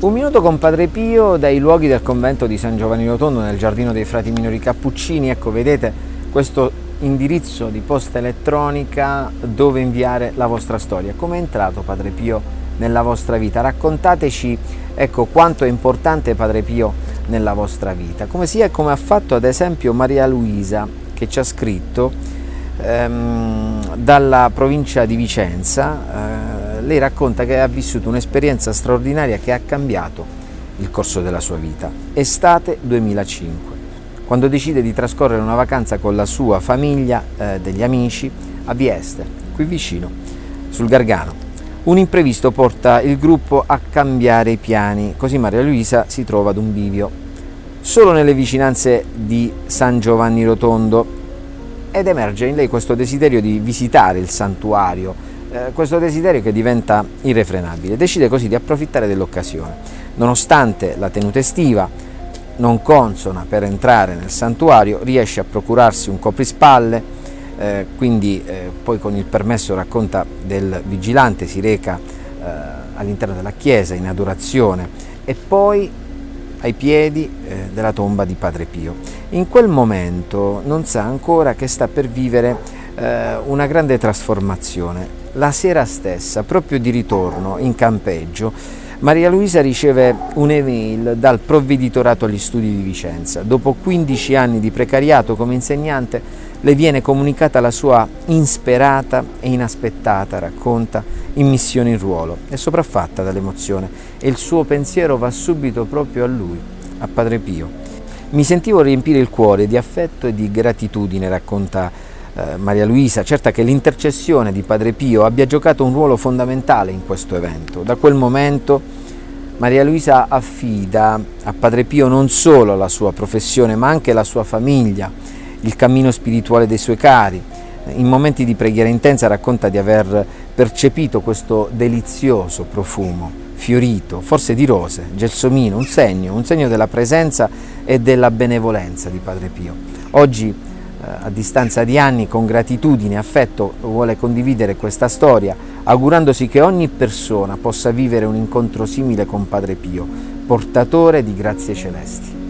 Un minuto con Padre Pio dai luoghi del convento di San Giovanni Rotondo nel giardino dei frati minori cappuccini. Ecco, vedete questo indirizzo di posta elettronica dove inviare la vostra storia. Come è entrato Padre Pio nella vostra vita? Raccontateci ecco, quanto è importante Padre Pio nella vostra vita. Come sia e come ha fatto ad esempio Maria Luisa che ci ha scritto ehm, dalla provincia di Vicenza. Eh, lei racconta che ha vissuto un'esperienza straordinaria che ha cambiato il corso della sua vita. Estate 2005, quando decide di trascorrere una vacanza con la sua famiglia, eh, degli amici, a Vieste, qui vicino, sul Gargano. Un imprevisto porta il gruppo a cambiare i piani, così Maria Luisa si trova ad un bivio, solo nelle vicinanze di San Giovanni Rotondo, ed emerge in lei questo desiderio di visitare il santuario, eh, questo desiderio che diventa irrefrenabile. Decide così di approfittare dell'occasione. Nonostante la tenuta estiva non consona per entrare nel santuario, riesce a procurarsi un coprispalle, eh, quindi eh, poi con il permesso racconta del vigilante si reca eh, all'interno della chiesa in adorazione e poi ai piedi eh, della tomba di Padre Pio. In quel momento non sa ancora che sta per vivere una grande trasformazione la sera stessa, proprio di ritorno in campeggio, Maria Luisa riceve un'email dal provveditorato agli studi di Vicenza. Dopo 15 anni di precariato come insegnante, le viene comunicata la sua insperata e inaspettata, racconta, immissione in ruolo. È sopraffatta dall'emozione e il suo pensiero va subito proprio a lui, a Padre Pio. Mi sentivo riempire il cuore di affetto e di gratitudine, racconta eh, Maria Luisa, certa che l'intercessione di Padre Pio abbia giocato un ruolo fondamentale in questo evento. Da quel momento Maria Luisa affida a Padre Pio non solo la sua professione, ma anche la sua famiglia, il cammino spirituale dei suoi cari. In momenti di preghiera intensa racconta di aver percepito questo delizioso profumo, fiorito, forse di rose, gelsomino, un segno, un segno della presenza e della benevolenza di Padre Pio. Oggi a distanza di anni con gratitudine e affetto vuole condividere questa storia, augurandosi che ogni persona possa vivere un incontro simile con Padre Pio, portatore di grazie celesti.